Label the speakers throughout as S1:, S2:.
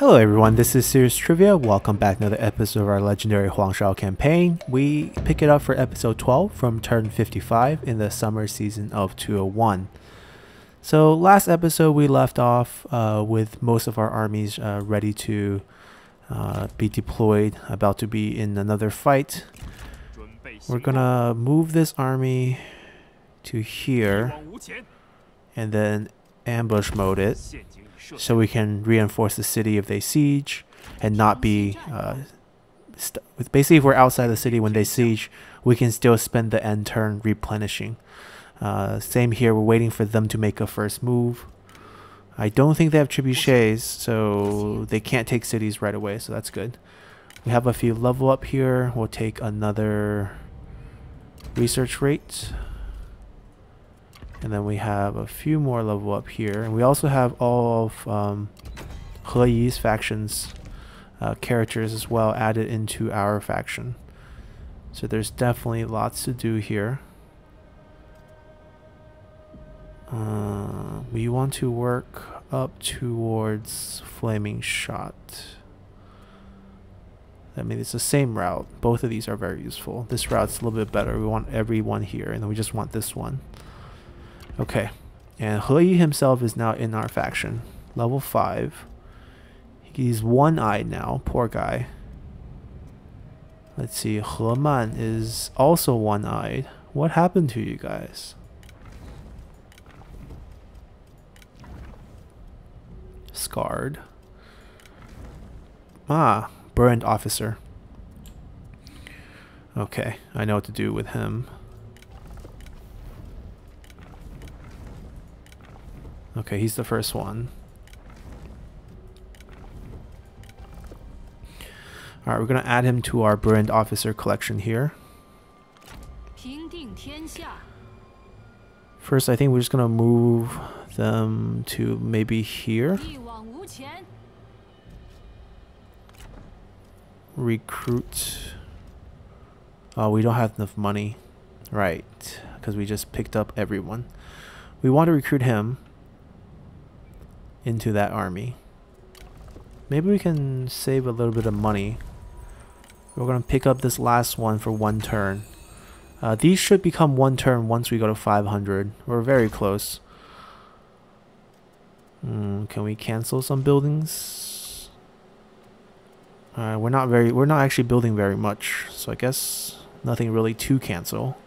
S1: Hello everyone, this is Serious Trivia. Welcome back to another episode of our legendary Huang Shao campaign. We pick it up for episode 12 from turn 55 in the summer season of 201. So last episode we left off uh, with most of our armies uh, ready to uh, be deployed, about to be in another fight. We're gonna move this army to here and then ambush mode it so we can reinforce the city if they siege and not be uh, basically if we're outside the city when they siege we can still spend the end turn replenishing. Uh, same here we're waiting for them to make a first move. I don't think they have trebuchets so they can't take cities right away so that's good. We have a few level up here. We'll take another research rate and then we have a few more level up here. And we also have all of um, factions uh, characters as well added into our faction. So there's definitely lots to do here. Uh, we want to work up towards Flaming Shot. I mean, it's the same route. Both of these are very useful. This route's a little bit better. We want everyone here, and then we just want this one. Okay. And He himself is now in our faction. Level 5. He's one-eyed now. Poor guy. Let's see. He Man is also one-eyed. What happened to you guys? Scarred. Ah, burned officer. Okay, I know what to do with him. Okay, he's the first one. Alright, we're going to add him to our brand officer collection here. First, I think we're just to move them to maybe here. Recruit. Oh, we don't have enough money. Right, because we just picked up everyone. We want to recruit him into that army. Maybe we can save a little bit of money. We're going to pick up this last one for one turn. Uh, these should become one turn once we go to 500. We're very close. Mm, can we cancel some buildings? Uh, we're not very. We're not actually building very much, so I guess nothing really to cancel.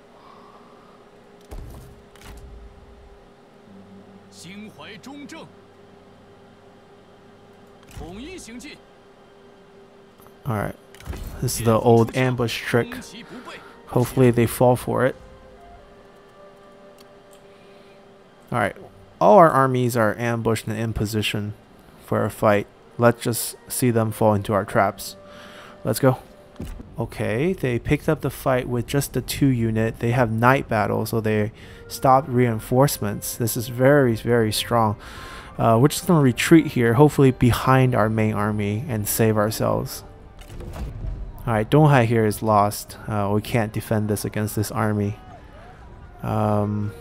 S1: Alright. This is the old ambush trick. Hopefully they fall for it. Alright. All our armies are ambushed and in position for a fight. Let's just see them fall into our traps. Let's go. Okay, they picked up the fight with just the two unit. They have night battle, so they stopped reinforcements. This is very, very strong. Uh, we're just going to retreat here, hopefully behind our main army and save ourselves. Alright, Donghai here is lost. Uh, we can't defend this against this army. Um,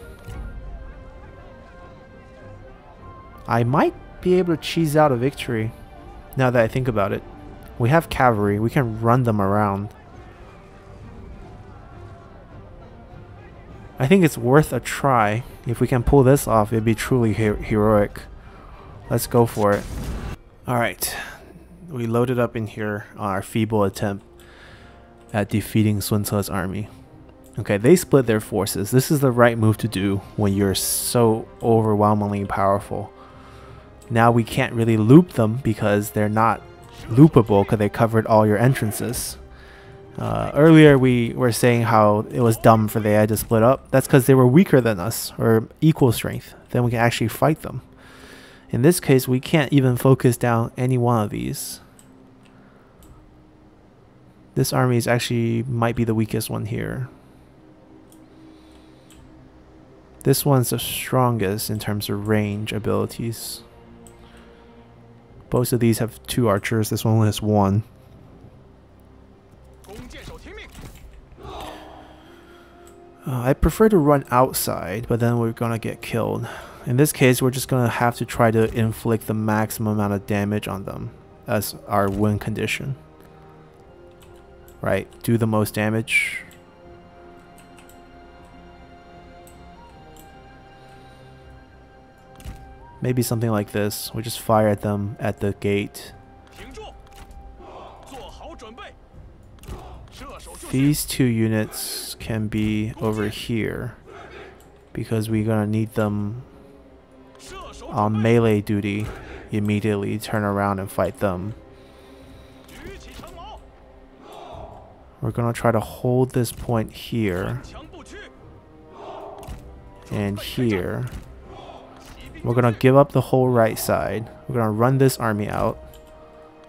S1: I might be able to cheese out a victory now that I think about it. We have cavalry. We can run them around. I think it's worth a try. If we can pull this off, it'd be truly he heroic. Let's go for it. Alright, we loaded up in here on our feeble attempt at defeating Sun Ce's army. Okay, they split their forces. This is the right move to do when you're so overwhelmingly powerful. Now we can't really loop them because they're not loopable because they covered all your entrances. Uh, earlier we were saying how it was dumb for the AI to split up. That's because they were weaker than us or equal strength. Then we can actually fight them. In this case, we can't even focus down any one of these. This army is actually might be the weakest one here. This one's the strongest in terms of range abilities. Both of these have two archers, this one only has one. Uh, I prefer to run outside, but then we're gonna get killed. In this case, we're just gonna have to try to inflict the maximum amount of damage on them. as our win condition. Right, do the most damage. Maybe something like this. We just fire at them at the gate. These two units can be over here because we're gonna need them on melee duty immediately turn around and fight them. We're gonna try to hold this point here and here we're going to give up the whole right side. We're going to run this army out.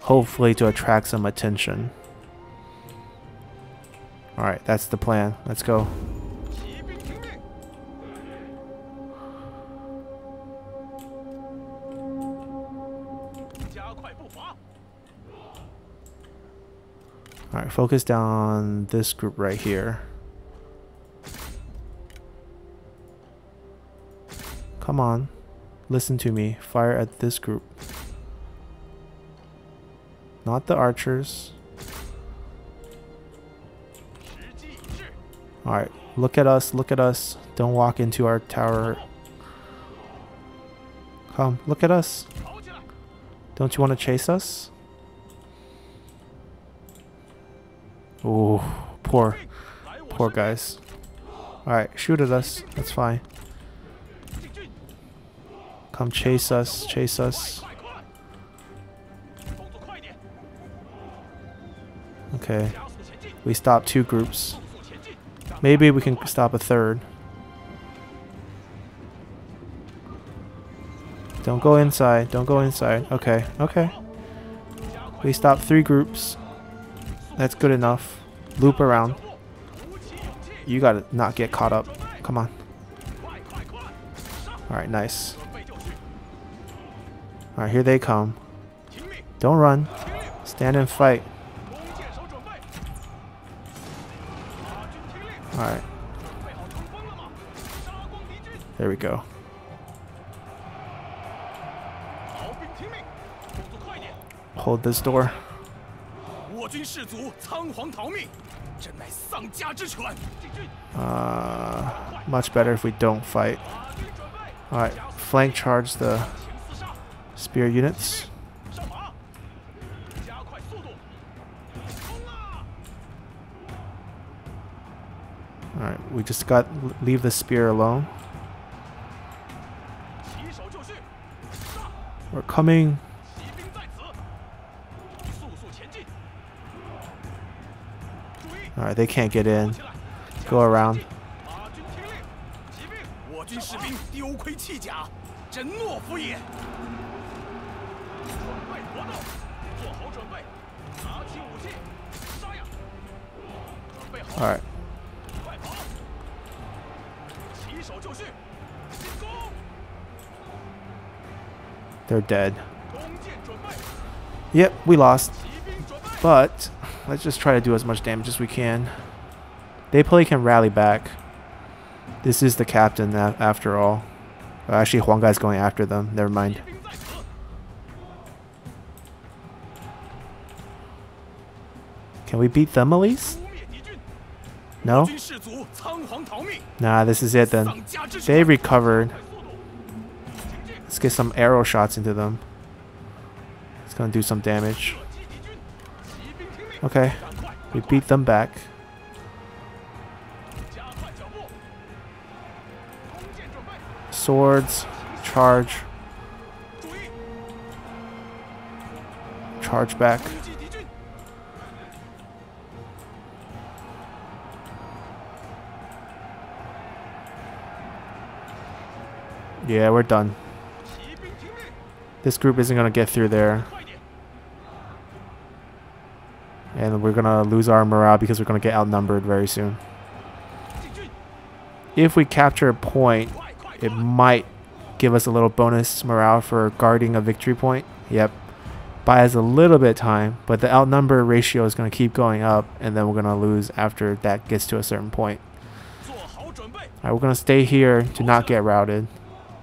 S1: Hopefully to attract some attention. Alright, that's the plan. Let's go. Alright, focus down this group right here. Come on. Listen to me. Fire at this group. Not the archers. Alright, look at us, look at us. Don't walk into our tower. Come, look at us. Don't you want to chase us? Oh, poor, poor guys. Alright, shoot at us. That's fine. Come chase us, chase us. Okay. We stopped two groups. Maybe we can stop a third. Don't go inside. Don't go inside. Okay. Okay. We stopped three groups. That's good enough. Loop around. You gotta not get caught up. Come on. Alright, nice. Alright, here they come. Don't run. Stand and fight. Alright. There we go. Hold this door. Uh, much better if we don't fight. Alright, flank charge the Spear units. Alright, we just got leave the spear alone. We're coming. Alright, they can't get in. Go around. Alright. They're dead. Yep, we lost. But let's just try to do as much damage as we can. They probably can rally back. This is the captain after all. Uh, actually, Huang Gai's going after them. Never mind. Can we beat them at least? No? Nah, this is it then. They recovered. Let's get some arrow shots into them. It's gonna do some damage. Okay. We beat them back. Swords. Charge. Charge back. Yeah, we're done. This group isn't going to get through there. And we're going to lose our morale because we're going to get outnumbered very soon. If we capture a point, it might give us a little bonus morale for guarding a victory point. Yep. Buys a little bit time, but the outnumber ratio is going to keep going up, and then we're going to lose after that gets to a certain point. Alright, we're going to stay here to not get routed.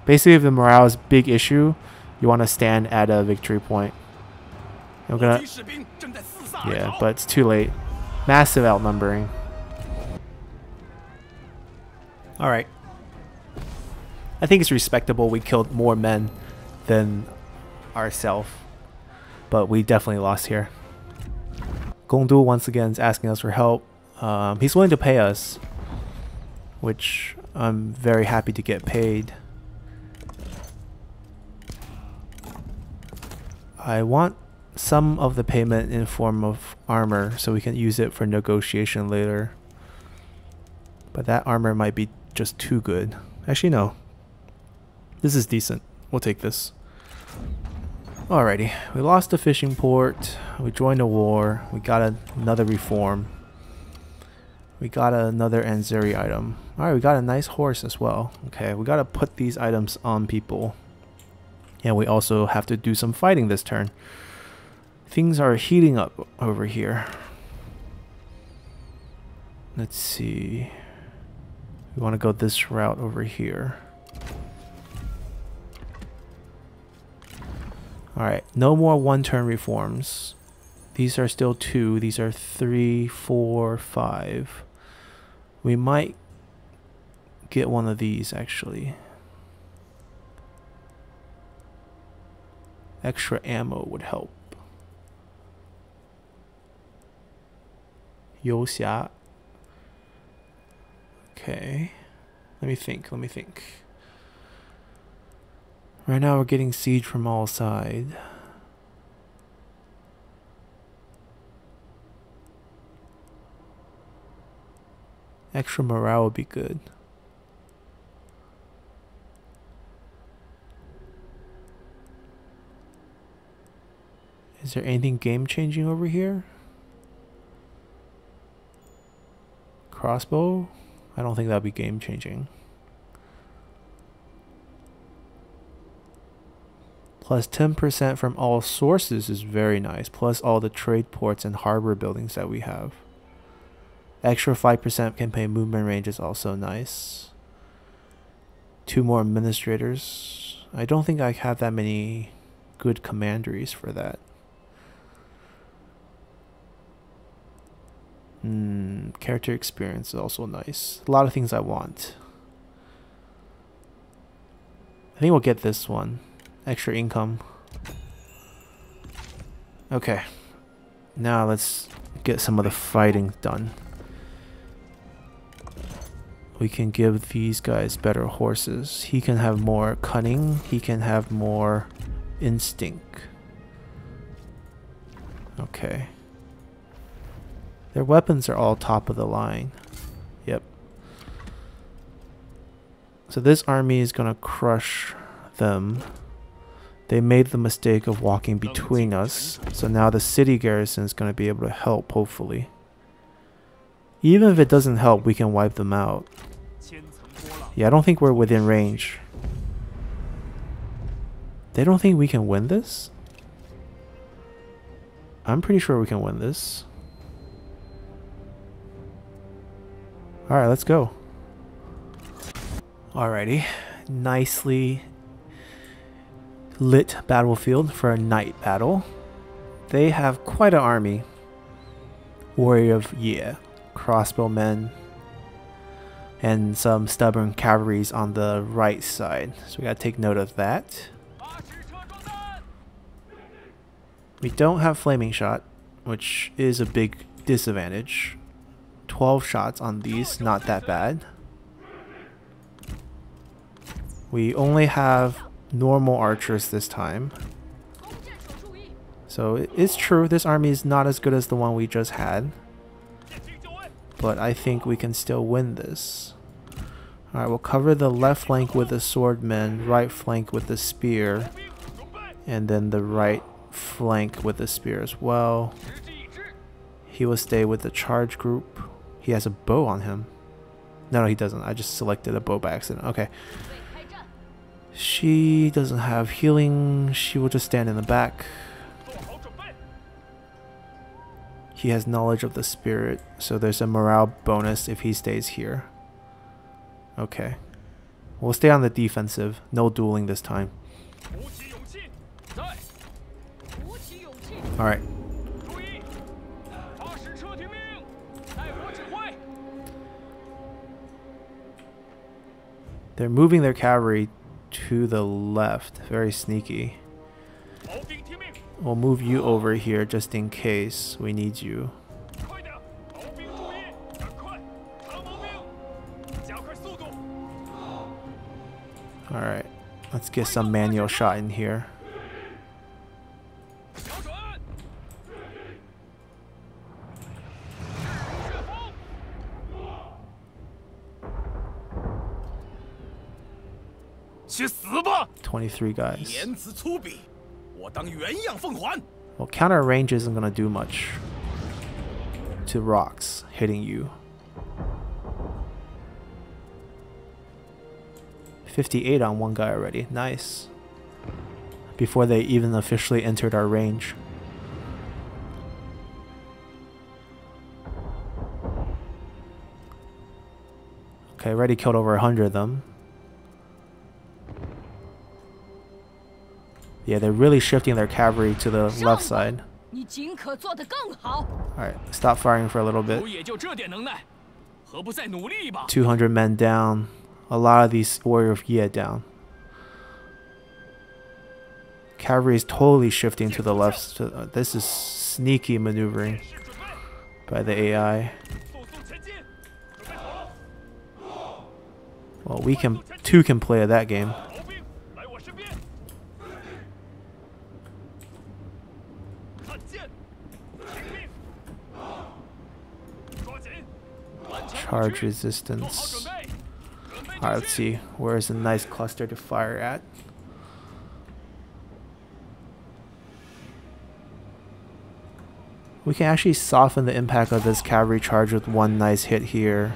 S1: Basically, if the morale is big issue, you want to stand at a victory point. I'm gonna. Yeah, but it's too late. Massive outnumbering. Alright. I think it's respectable we killed more men than ourselves. But we definitely lost here. Gongdu once again is asking us for help. Um, he's willing to pay us. Which I'm very happy to get paid. I want some of the payment in form of armor so we can use it for negotiation later. But that armor might be just too good. Actually, no. This is decent. We'll take this. Alrighty, we lost the fishing port. We joined a war. We got a, another reform. We got another Anzuri item. Alright, we got a nice horse as well. Okay, we gotta put these items on people. And we also have to do some fighting this turn. Things are heating up over here. Let's see. We want to go this route over here. Alright, no more one-turn reforms. These are still two. These are three, four, five. We might get one of these, actually. Extra ammo would help. Yoxia. Okay. Let me think, let me think. Right now we're getting siege from all sides. Extra morale would be good. Is there anything game changing over here? Crossbow? I don't think that'd be game changing. Plus 10% from all sources is very nice. Plus all the trade ports and harbor buildings that we have. Extra 5% campaign movement range is also nice. Two more administrators. I don't think I have that many good commanderies for that. Mm, character experience is also nice. A lot of things I want. I think we'll get this one. Extra income. Okay. Now let's get some of the fighting done. We can give these guys better horses. He can have more cunning. He can have more instinct. Okay. Their weapons are all top of the line. Yep. So this army is going to crush them. They made the mistake of walking between us. So now the city garrison is going to be able to help, hopefully. Even if it doesn't help, we can wipe them out. Yeah, I don't think we're within range. They don't think we can win this? I'm pretty sure we can win this. Alright, let's go. Alrighty. Nicely lit battlefield for a night battle. They have quite an army. Warrior of Ye, crossbowmen, and some stubborn cavalries on the right side. So we gotta take note of that. We don't have flaming shot, which is a big disadvantage. 12 shots on these, not that bad. We only have normal archers this time. So it's true, this army is not as good as the one we just had. But I think we can still win this. Alright, we'll cover the left flank with the swordmen, right flank with the spear, and then the right flank with the spear as well. He will stay with the charge group. He has a bow on him. No, no, he doesn't. I just selected a bow by accident. Okay. She doesn't have healing. She will just stand in the back. He has knowledge of the spirit, so there's a morale bonus if he stays here. Okay. We'll stay on the defensive. No dueling this time. All They're moving their cavalry to the left. Very sneaky. We'll move you over here just in case we need you. Alright, let's get some manual shot in here. 23 guys. Well, counter range isn't going to do much to rocks hitting you. 58 on one guy already. Nice. Before they even officially entered our range. Okay, already killed over 100 of them. Yeah, they're really shifting their cavalry to the left side. Alright, stop firing for a little bit. 200 men down. A lot of these warrior of Ye down. Cavalry is totally shifting to the left. Uh, this is sneaky maneuvering by the AI. Well, we can two can play at that game. charge resistance. Alright, let's see. Where's a nice cluster to fire at? We can actually soften the impact of this cavalry charge with one nice hit here.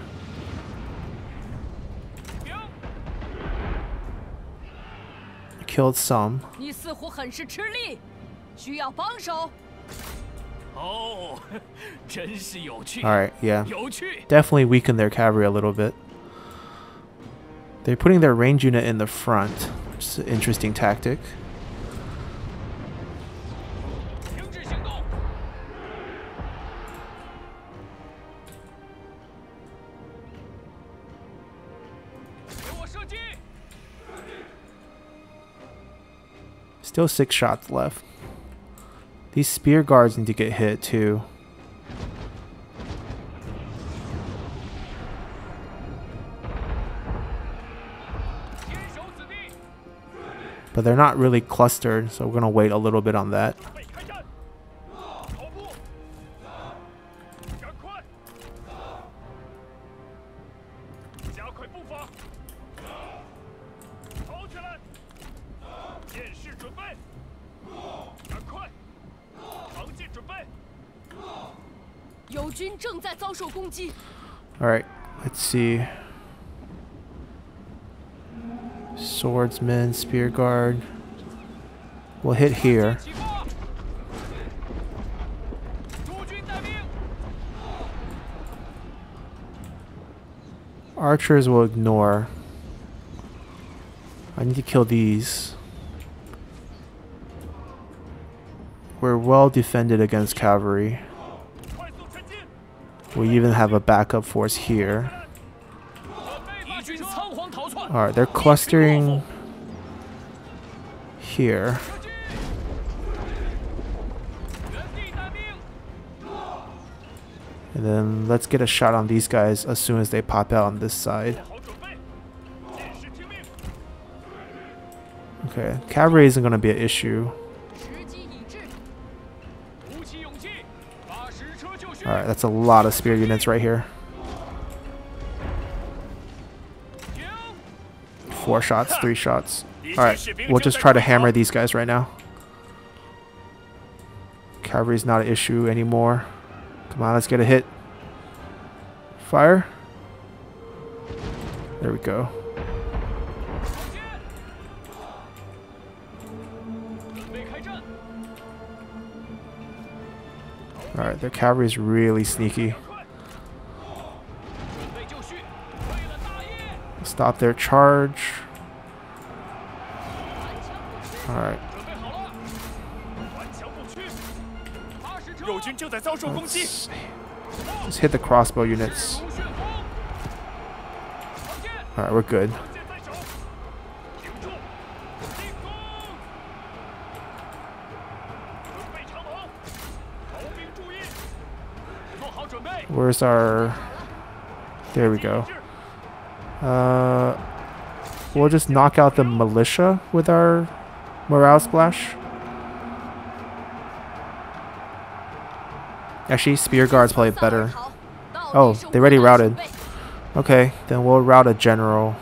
S1: Killed some. Alright, yeah. Definitely weaken their cavalry a little bit. They're putting their range unit in the front. It's an interesting tactic. Still six shots left. These spear guards need to get hit too. But they're not really clustered, so we're going to wait a little bit on that. see. Swordsman, spear guard. We'll hit here. Archers will ignore. I need to kill these. We're well defended against cavalry. We even have a backup force here. Alright, they're clustering here. And then let's get a shot on these guys as soon as they pop out on this side. Okay, cavalry isn't going to be an issue. Alright, that's a lot of spear units right here. four shots, three shots. Alright, we'll just try to hammer these guys right now. Cavalry's not an issue anymore. Come on, let's get a hit. Fire. There we go. Alright, their cavalry is really sneaky. Stop their charge.
S2: Let's,
S1: let's hit the crossbow units. Alright, we're good. Where's our... There we go. Uh, we'll just knock out the militia with our morale splash. Actually, spear guards probably better. Oh, they already routed. Okay, then we'll route a general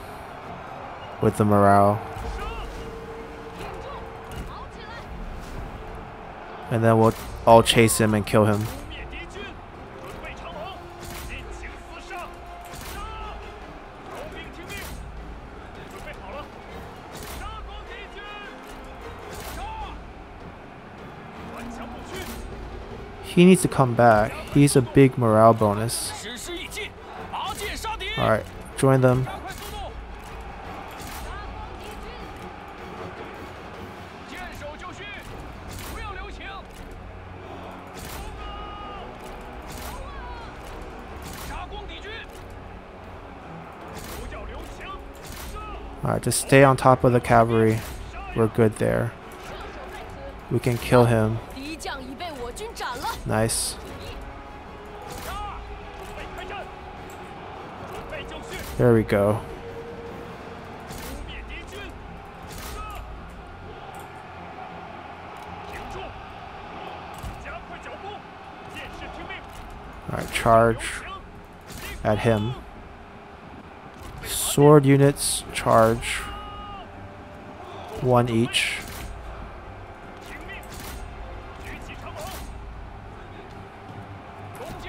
S1: with the morale. And then we'll all chase him and kill him. He needs to come back. He's a big morale bonus. Alright, join them. Alright, just stay on top of the cavalry. We're good there. We can kill him. Nice. There we go. Alright, charge at him. Sword units, charge. One each.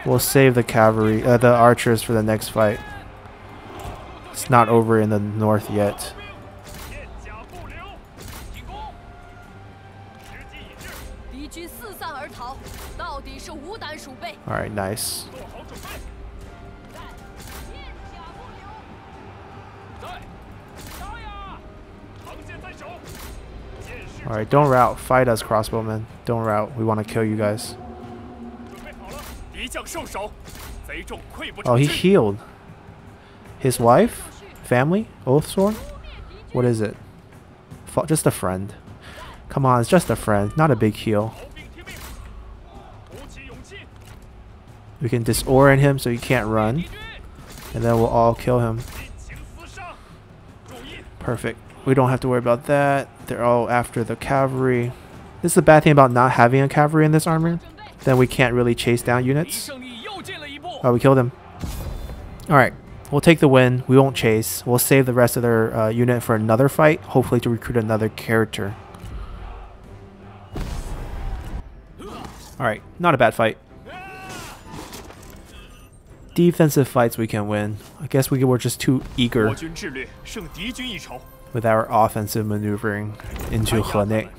S1: We'll save the cavalry, uh, the archers for the next fight. It's not over in the north yet. Alright, nice. Alright, don't rout. Fight us, crossbowmen. Don't rout. We want to kill you guys. Oh, he healed. His wife? Family? Oathsworn? What is it? F just a friend. Come on, it's just a friend, not a big heal. We can disorient him so he can't run. And then we'll all kill him. Perfect. We don't have to worry about that. They're all after the cavalry. This is the bad thing about not having a cavalry in this armor then we can't really chase down units. Oh, we killed him. Alright, we'll take the win. We won't chase. We'll save the rest of their uh, unit for another fight, hopefully to recruit another character. Alright, not a bad fight. Defensive fights we can win. I guess we were just too eager with our offensive maneuvering into
S2: Hunan.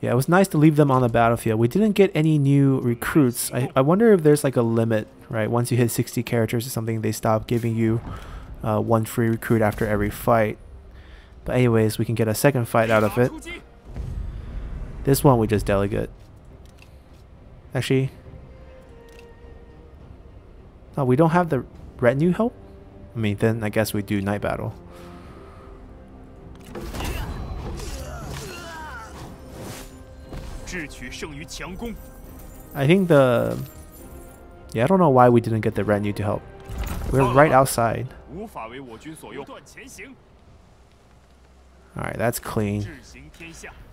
S1: Yeah, it was nice to leave them on the battlefield. We didn't get any new recruits. I, I wonder if there's like a limit, right? Once you hit 60 characters or something, they stop giving you uh, one free recruit after every fight. But anyways, we can get a second fight out of it. This one we just delegate. Actually... Oh, we don't have the retinue help? I mean, then I guess we do night battle. I think the yeah I don't know why we didn't get the retinue to help. We're right
S2: uh, outside.
S1: All right, that's clean.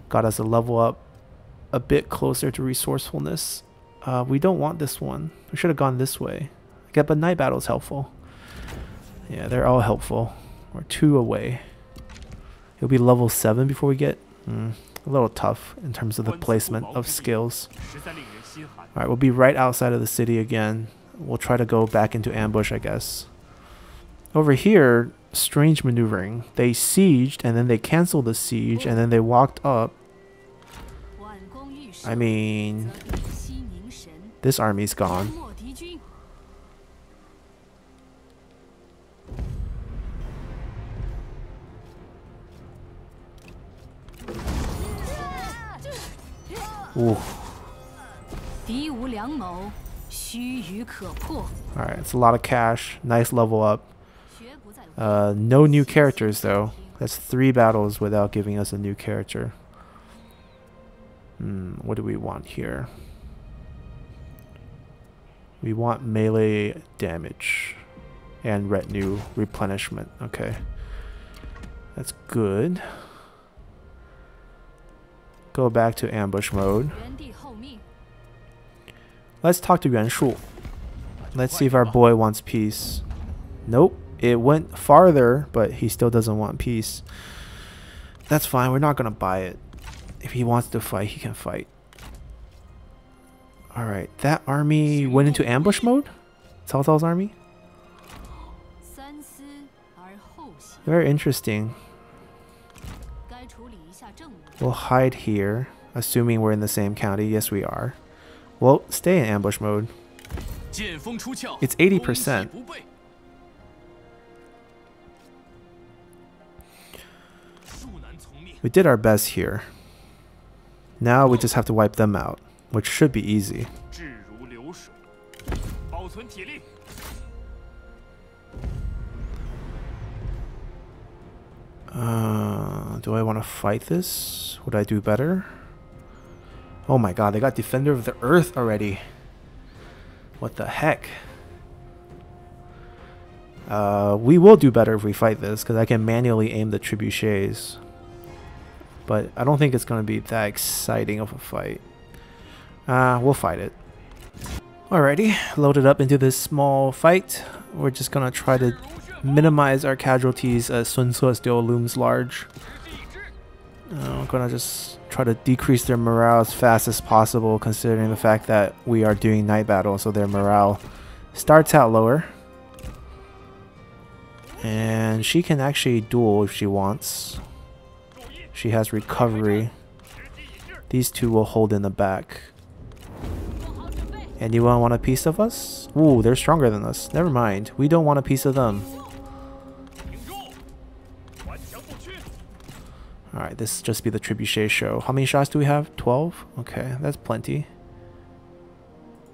S1: Got us a level up a bit closer to resourcefulness. Uh, we don't want this one. We should have gone this way. Okay, but night battle is helpful. Yeah, they're all helpful. We're two away. It'll be level 7 before we get... Mm, a little tough in terms of the placement of skills. Alright, we'll be right outside of the city again. We'll try to go back into ambush, I guess. Over here, strange maneuvering. They sieged, and then they canceled the siege, and then they walked up. I mean, this army's gone. Alright, it's a lot of cash. Nice level up. Uh, no new characters, though. That's three battles without giving us a new character. Hmm, what do we want here? We want melee damage and retinue replenishment. Okay. That's good. Go back to ambush mode. Let's talk to Yuan Shu. Let's see if our boy wants peace. Nope. It went farther, but he still doesn't want peace. That's fine. We're not going to buy it. If he wants to fight, he can fight. Alright. That army went into ambush mode? Cao Cao's army? Very interesting. We'll hide here, assuming we're in the same county. Yes, we are. Well, stay in ambush mode. It's 80%. We did our best here. Now we just have to wipe them out, which should be easy. Uh, do I want to fight this? Would I do better? Oh my god, they got Defender of the Earth already. What the heck? Uh, we will do better if we fight this, because I can manually aim the trebuchets. But I don't think it's going to be that exciting of a fight. Uh, we'll fight it. Alrighty, loaded up into this small fight. We're just going to try to minimize our casualties as Sun Ce still looms large. I'm gonna just try to decrease their morale as fast as possible considering the fact that we are doing night battle so their morale starts out lower. And she can actually duel if she wants. She has recovery. These two will hold in the back. Anyone want a piece of us? Ooh, they're stronger than us. Never mind. We don't want a piece of them. Alright, this just be the trebuchet show. How many shots do we have? 12? Okay, that's plenty.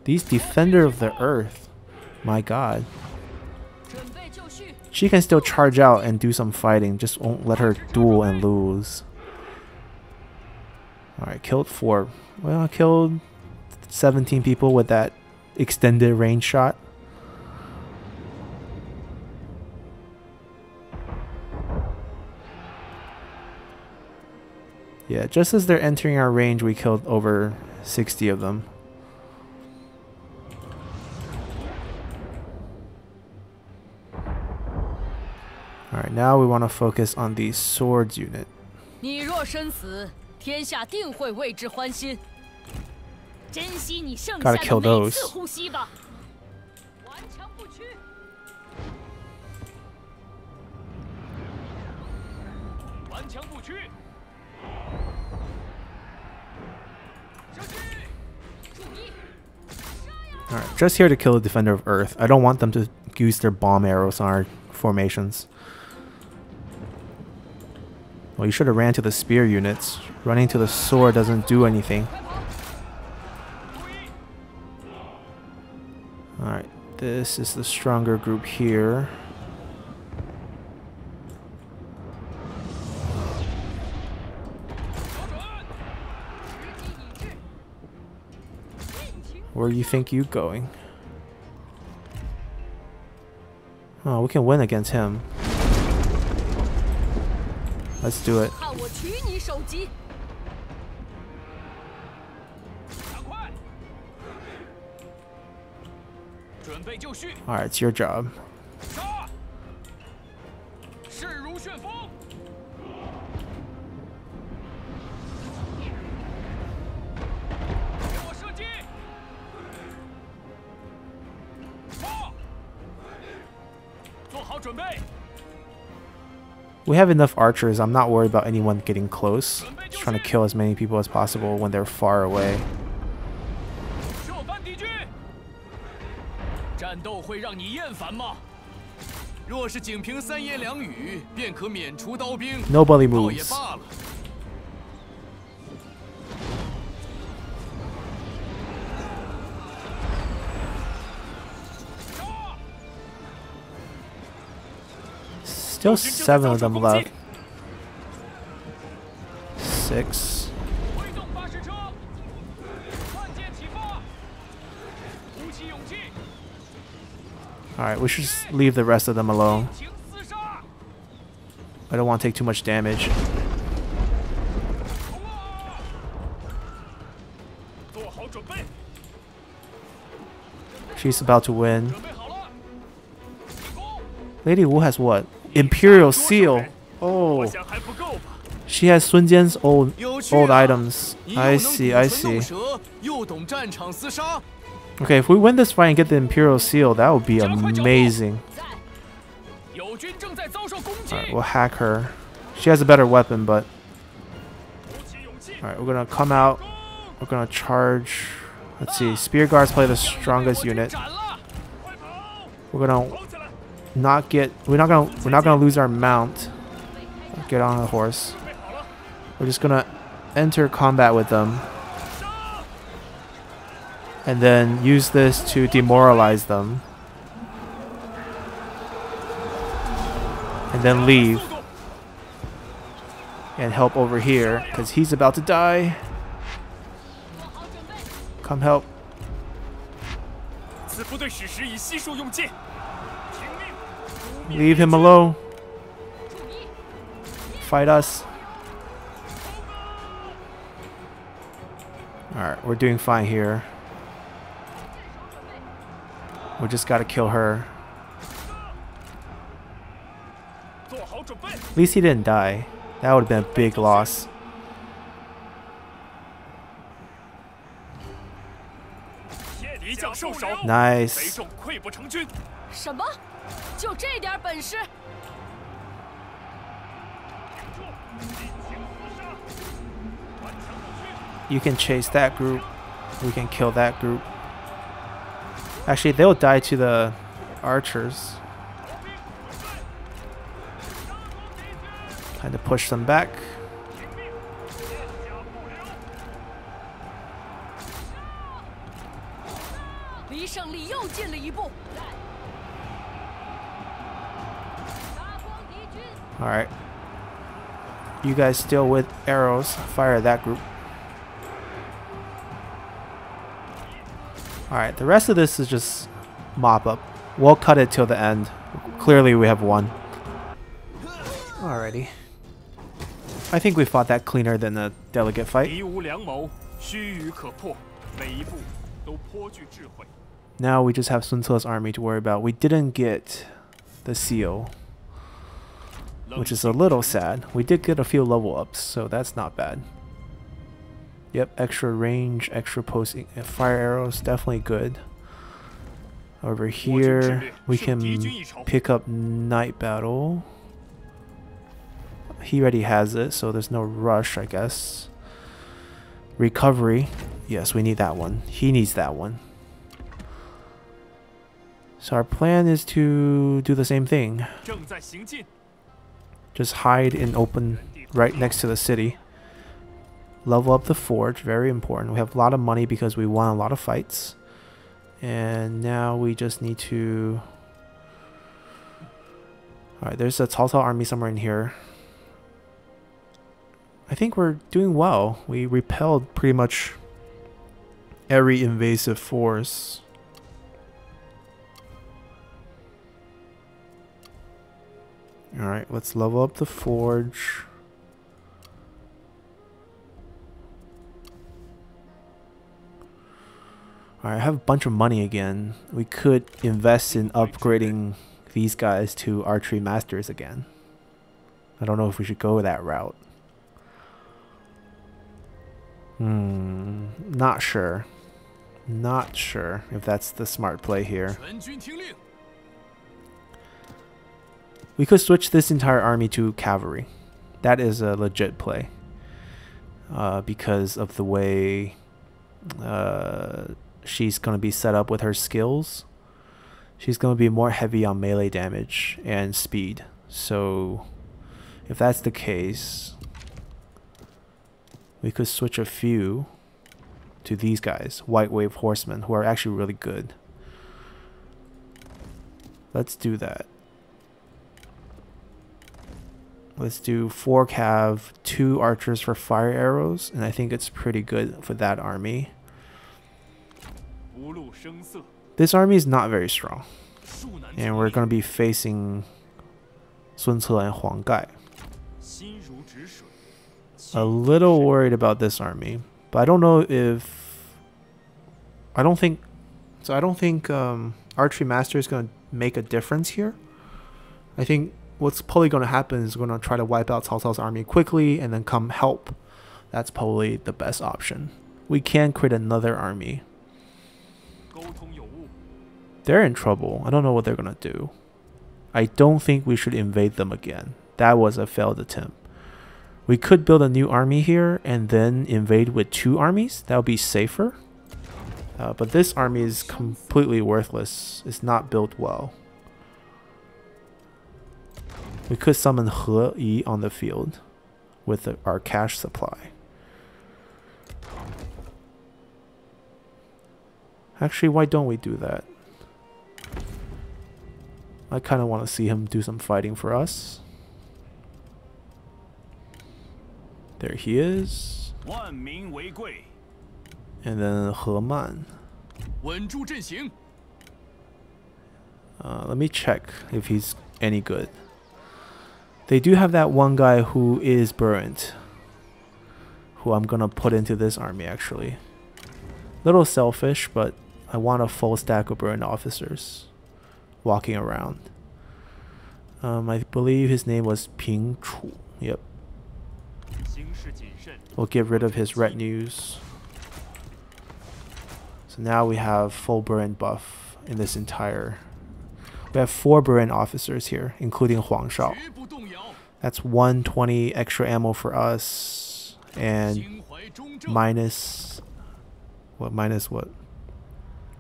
S1: These Defender of the Earth. My god. She can still charge out and do some fighting. Just won't let her duel and lose. Alright, killed four. Well, I killed 17 people with that extended range shot. Yeah, just as they're entering our range, we killed over 60 of them. Alright, now we want to focus on the swords unit.
S3: 你若身死，天下定会为之欢心。珍惜你剩下
S1: Gotta
S3: 的
S1: kill
S3: 每
S1: those.
S3: 次呼吸吧。顽强不屈。
S4: 顽强不屈。
S1: Alright, just here to kill the Defender of Earth. I don't want them to use their bomb arrows on our formations. Well, you should have ran to the spear units. Running to the sword doesn't do anything. Alright, this is the stronger group here. Where you think you're going? Oh, we can win against him. Let's do it. Alright, it's your job. We have enough archers. I'm not worried about anyone getting close. Just trying to kill as many people as possible when they're far away.
S4: 射翻
S1: Still seven of them left. Six. Alright, we should just leave the rest of them alone. I don't want to take too much damage. She's about to win. Lady Wu has what? Imperial Seal. Oh. She has Sun Jian's old old items. I see, I see. Okay, if we win this fight and get the Imperial Seal, that would be amazing. Alright, we'll hack her. She has a better weapon, but... Alright, we're gonna come out. We're gonna charge. Let's see, Spear Guards play the strongest unit. We're gonna not get we're not gonna we're not gonna lose our mount. Get on the horse. We're just gonna enter combat with them. And then use this to demoralize them. And then leave. And help over here because he's about to die. Come help. Leave him alone. Fight us. Alright, we're doing fine here. We just gotta kill her. At least he didn't die. That would have been a big loss. Nice.
S4: 众溃不成军。
S3: 什么？就这点本事？
S4: 顶住，尽情厮杀，顽强不屈。
S1: You can chase that group. We can kill that group. Actually, they'll die to the archers.
S4: 逃兵准备，杀光敌军！
S1: Kind of push them back. Alright. You guys still with arrows. Fire that group. Alright, the rest of this is just mop up. We'll cut it till the end. Clearly we have won. Alrighty. I think we fought that cleaner than the delegate fight. Now we just have Sun Ce's army to worry about. We didn't get the seal which is a little sad. We did get a few level ups, so that's not bad. Yep, extra range, extra posting, uh, fire arrows, definitely good. Over here, we can pick up night battle. He already has it, so there's no rush, I guess. Recovery, yes, we need that one. He needs that one. So our plan is to do the same thing. Just hide in open right next to the city. Level up the forge, very important. We have a lot of money because we won a lot of fights. And now we just need to... Alright, there's a tall, tall army somewhere in here. I think we're doing well. We repelled pretty much every invasive force. Alright, let's level up the forge. Alright, I have a bunch of money again. We could invest in upgrading these guys to archery masters again. I don't know if we should go that route. Hmm, not sure. Not sure if that's the smart play here. We could switch this entire army to cavalry. That is a legit play. Uh, because of the way uh, she's going to be set up with her skills. She's going to be more heavy on melee damage and speed. So if that's the case, we could switch a few to these guys, White Wave Horsemen, who are actually really good. Let's do that. Let's do four cav, two archers for fire arrows, and I think it's pretty good for that army. This army is not very strong, and we're
S4: going
S1: to be facing Sun Ce and Huang Gai. A little worried about this army, but I don't know if I don't think so. I don't think um, archery master is going to make a difference here. I think what's probably going to happen is we're going to try to wipe out Cao Cao's army quickly and then come help. That's probably the best option. We can create another army. They're in trouble. I don't know what they're going to do. I don't think we should invade them again. That was a failed attempt. We could build a new army here and then invade with two armies. That would be safer. Uh, but this army is completely worthless. It's not built well. We could summon He Yi on the field with our cash supply. Actually, why don't we do that? I kind of want to see him do some fighting for us. There he is. And then He Man. Uh, let me check if he's any good. They do have that one guy who is burnt. Who I'm gonna put into this army actually. Little selfish, but I want a full stack of burnt officers walking around. Um, I believe his name was Ping Chu. Yep. We'll get rid of his retinues. So now we have full burn buff in this entire... We have four burn officers here, including Huang Shao. That's 120 extra ammo for us and minus what minus what?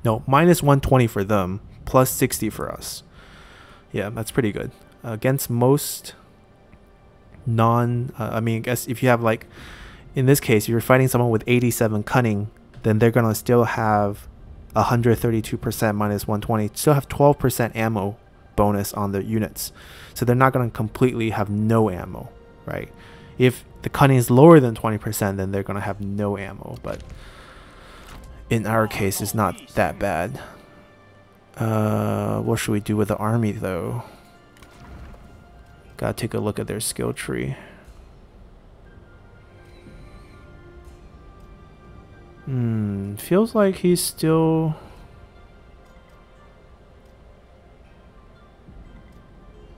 S1: No, minus 120 for them, plus 60 for us. Yeah, that's pretty good. Against most non uh, I mean, I guess if you have like in this case, if you're fighting someone with 87 cunning, then they're going to still have 132% minus 120, still have 12% ammo bonus on the units. So they're not gonna completely have no ammo, right? If the cunning is lower than 20%, then they're gonna have no ammo. But in our case, it's not that bad. Uh, what should we do with the army though? Gotta take a look at their skill tree. Hmm, feels like he's still.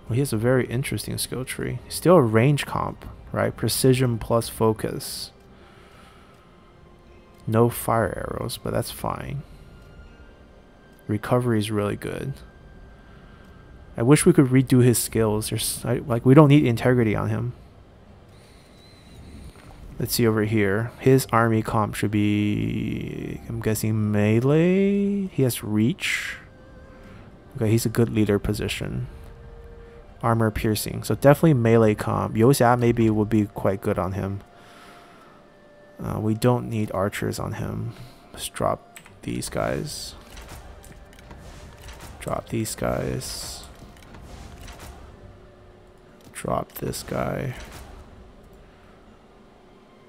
S1: Well, he has a very interesting skill tree. Still a range comp, right? Precision plus focus. No fire arrows, but that's fine. Recovery is really good. I wish we could redo his skills. There's I, like we don't need integrity on him. Let's see over here. His army comp should be I'm guessing melee. He has reach. Okay, he's a good leader position. Armor piercing. So definitely melee comp. Youxia maybe would be quite good on him. Uh, we don't need archers on him. Let's drop these guys. Drop these guys. Drop this guy.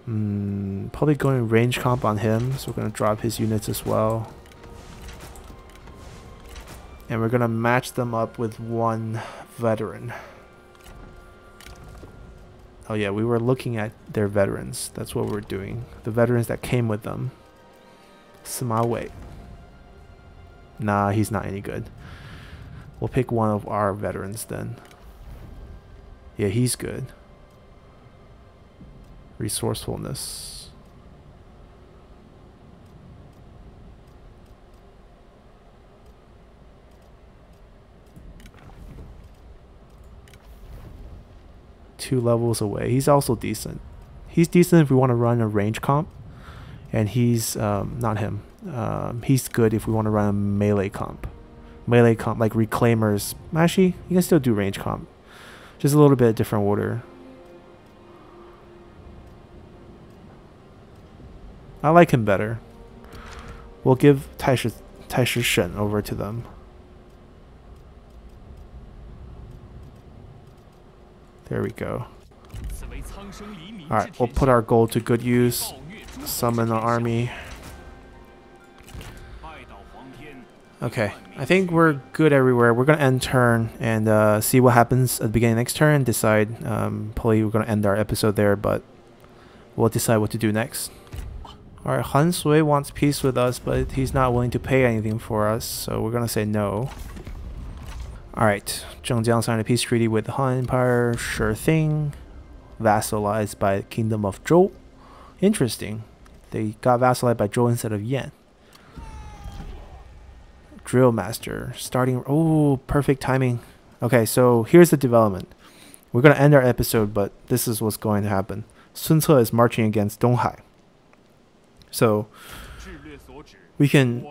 S1: Hmm, probably going range comp on him, so we're gonna drop his units as well. And we're gonna match them up with one veteran. Oh yeah, we were looking at their veterans. That's what we're doing. The veterans that came with them. Sima Wei. Nah, he's not any good. We'll pick one of our veterans then. Yeah, he's good. Resourcefulness. Two levels away. He's also decent. He's decent if we want to run a range comp. And he's, um, not him. Um, he's good if we want to run a melee comp. Melee comp, like Reclaimers. Actually, you can still do range comp. Just a little bit different order. I like him better. We'll give Taishi Shen over to them. There we go. Alright, we'll put our gold to good use. Summon the army. Okay, I think we're good everywhere. We're gonna end turn and uh, see what happens at the beginning next turn. Decide. Um, probably we're gonna end our episode there, but we'll decide what to do next. Alright, Han Sui wants peace with us, but he's not willing to pay anything for us, so we're gonna say no. Alright, Zheng Jiang signed a peace treaty with the Han Empire. Sure thing. Vassalized by the Kingdom of Zhou. Interesting. They got vassalized by Zhou instead of Yan. Drill Master. Starting. Oh, perfect timing. Okay, so here's the development. We're going to end our episode, but this is what's going to happen. Sun Ce is marching against Donghai. So we can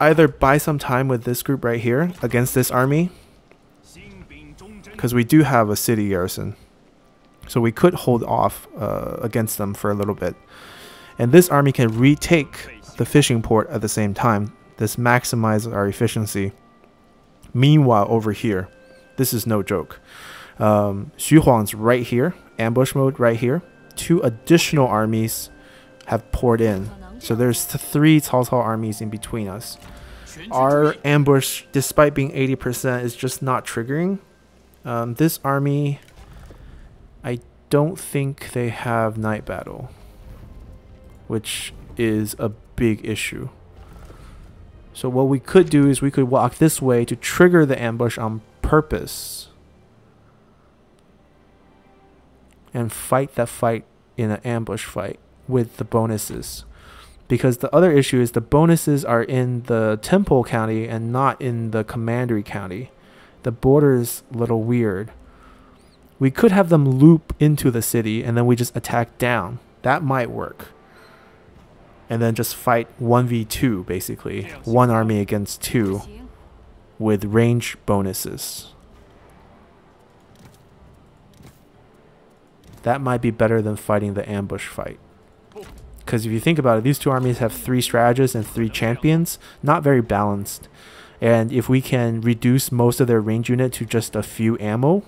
S1: either buy some time with this group right here against this army, because we do have a city garrison. So we could hold off uh, against them for a little bit. And this army can retake the fishing port at the same time. This maximizes our efficiency. Meanwhile, over here, this is no joke. Um, Xu Huang's right here, ambush mode right here. Two additional armies have poured in. So there's th three Cao Cao armies in between us. Our ambush, despite being 80%, is just not triggering. Um, this army, I don't think they have night battle, which is a big issue. So what we could do is we could walk this way to trigger the ambush on purpose and fight that fight in an ambush fight with the bonuses. Because the other issue is the bonuses are in the temple county and not in the commandery county. The border's a little weird. We could have them loop into the city and then we just attack down. That might work. And then just fight 1v2 basically. One army against two with range bonuses. That might be better than fighting the ambush fight. Because if you think about it, these two armies have three strategists and three champions. Not very balanced. And if we can reduce most of their range unit to just a few ammo,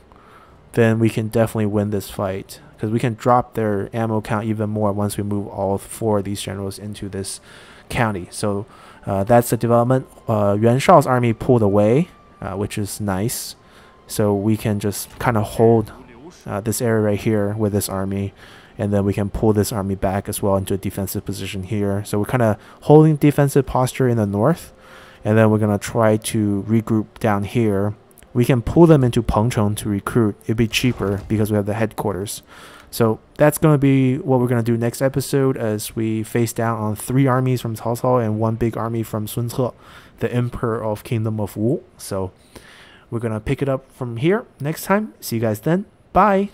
S1: then we can definitely win this fight. Because we can drop their ammo count even more once we move all four of these generals into this county. So uh, that's the development. Uh, Yuan Shao's army pulled away, uh, which is nice. So we can just kind of hold uh, this area right here with this army and then we can pull this army back as well into a defensive position here. So we're kind of holding defensive posture in the north, and then we're gonna try to regroup down here. We can pull them into Pengcheng to recruit. It'd be cheaper because we have the headquarters. So that's gonna be what we're gonna do next episode as we face down on three armies from Cao Cao and one big army from Sun Ce, the Emperor of Kingdom of Wu. So we're gonna pick it up from here next time. See you guys then. Bye.